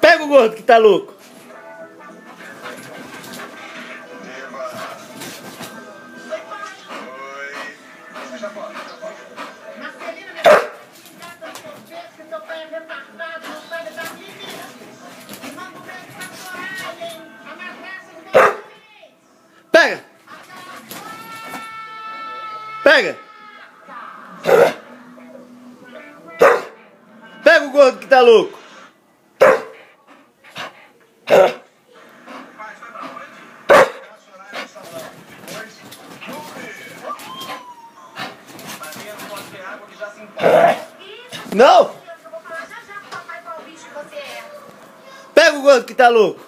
Pega o gordo que tá louco. Pega! Pega o gordo que tá louco! Não! Pega o gordo que tá louco!